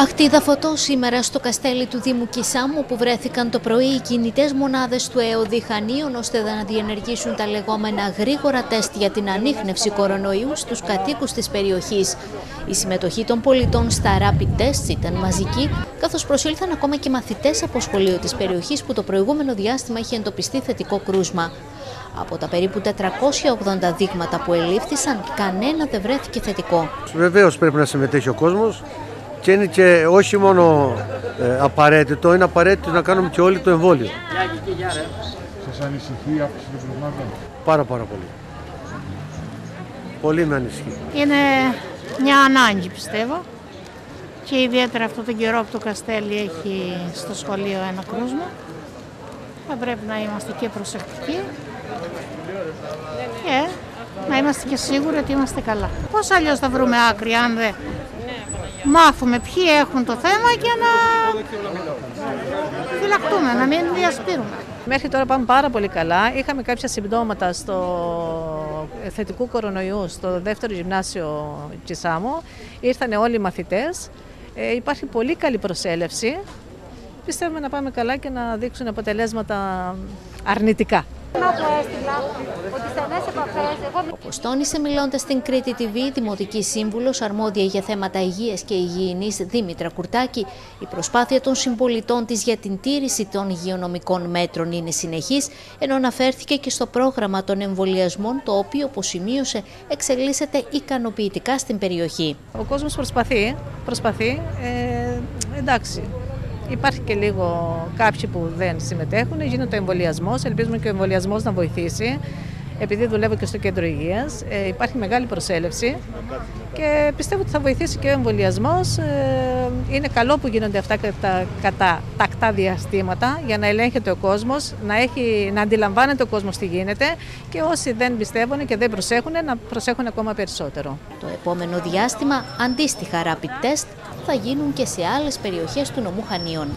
Αχτίδα φωτό σήμερα στο καστέλι του Δήμου Κισάμου που βρέθηκαν το πρωί οι κινητές μονάδες του ΕΟΔΗ Χανίων ώστε να διενεργήσουν τα λεγόμενα γρήγορα τεστ για την ανείχνευση κορονοϊού στους κατοίκους της περιοχής. Η συμμετοχή των πολιτών στα rapid tests ήταν μαζική, καθώς προσήλθαν ακόμα και μαθητές από σχολείο της περιοχής που το προηγούμενο διάστημα είχε εντοπιστεί θετικό κρούσμα. Από τα περίπου 480 δείγματα που ελήφθησαν, κανένα δεν βρέθηκε θετικό. Βεβαίως πρέπει να συμμετέχει ο κόσμος και είναι και όχι μόνο ε, απαραίτητο, είναι απαραίτητο να κάνουμε και όλοι το εμβόλιο. Σας ανησυχεί η αύξηση των κρουσμάτων. Πάρα πάρα πολύ. Πολύ με ανησυχεί. Είναι μια ανάγκη πιστεύω και ιδιαίτερα αυτό τον καιρό που το Καστέλι έχει στο σχολείο ένα κρούσμα. Θα πρέπει να είμαστε και προσεκτικοί και να είμαστε και σίγουροι ότι είμαστε καλά. Πώς αλλιώς θα βρούμε άκρη αν δεν μάθουμε ποιοι έχουν το θέμα και να φυλακτούμε, να μην διασπείρουμε. Μέχρι τώρα πάμε πάρα πολύ καλά. Είχαμε κάποια συμπτώματα στο θετικού κορονοϊού στο δεύτερο γυμνάσιο Τσισάμου. Ήρθαν όλοι οι μαθητές. Ε, υπάρχει πολύ καλή προσέλευση. Πιστεύουμε να πάμε καλά και να δείξουν αποτελέσματα αρνητικά. Όπω τόνισε μιλώντας στην Κρήτη TV, Δημοτική Σύμβουλος αρμόδια για θέματα υγείας και υγιεινής Δήμητρα Κουρτάκη, η προσπάθεια των συμπολιτών της για την τήρηση των υγειονομικών μέτρων είναι συνεχής, ενώ αναφέρθηκε και στο πρόγραμμα των εμβολιασμών, το οποίο, όπως σημείωσε, εξελίσσεται ικανοποιητικά στην περιοχή. Ο κόσμος προσπαθεί, προσπαθεί. Ε, εντάξει, Υπάρχει και λίγο κάποιοι που δεν συμμετέχουν. Γίνεται ο εμβολιασμός. Ελπίζουμε και ο εμβολιασμός να βοηθήσει. Επειδή δουλεύω και στο κέντρο υγείας, ε, υπάρχει μεγάλη προσέλευση και πιστεύω ότι θα βοηθήσει και ο εμβολιασμός. Ε, είναι καλό που γίνονται αυτά κατά, κατά τακτά διαστήματα για να ελέγχεται ο κόσμος, να, να αντιλαμβάνεται ο κόσμος τι γίνεται και όσοι δεν πιστεύουν και δεν προσέχουν, να προσέχουν ακόμα περισσότερο. Το επόμενο διάστημα, αντίστοιχα rapid test θα γίνουν και σε άλλες περιοχές του νομού Χανίων.